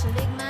So lick my